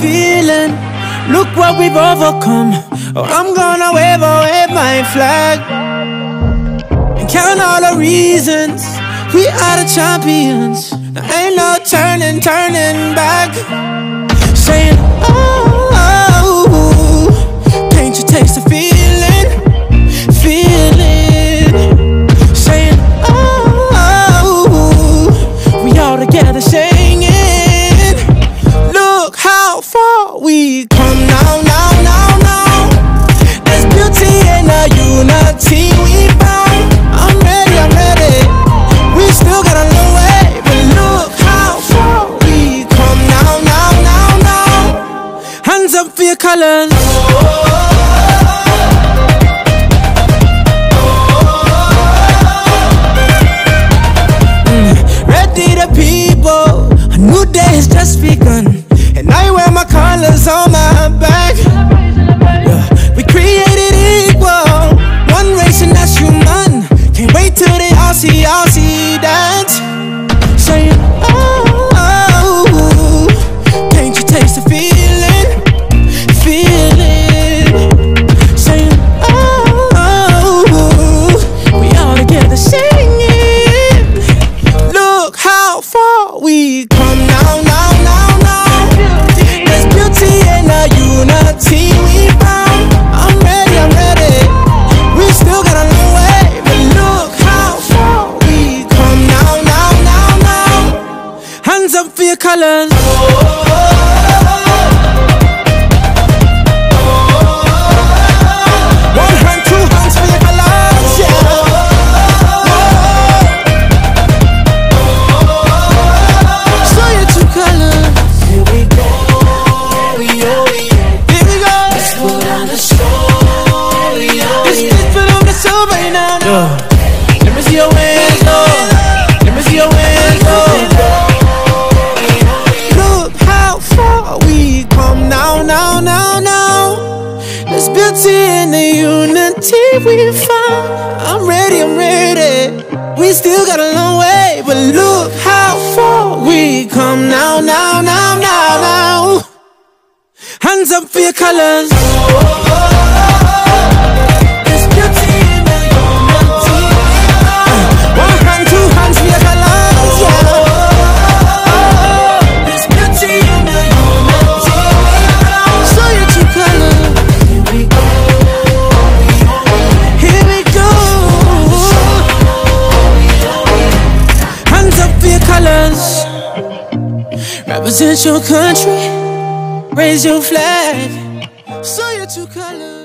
feeling. Look what we've overcome. Oh, I'm gonna wave away my flag and count all the reasons we are the champions. There ain't no turning, turning back. Saying, we come now, now, now, now. There's beauty in the unity we found. I'm ready, I'm ready. We still got a long way, but look how far we come now, now, now, now. Hands up for your colors. Till they right now. now. Let me see your hands, we found. I'm ready, I'm ready. We still got a long way, but look how far we come now, now, now, now, now. Hands up for your colors. Represent your country. Raise your flag. Show your true colors.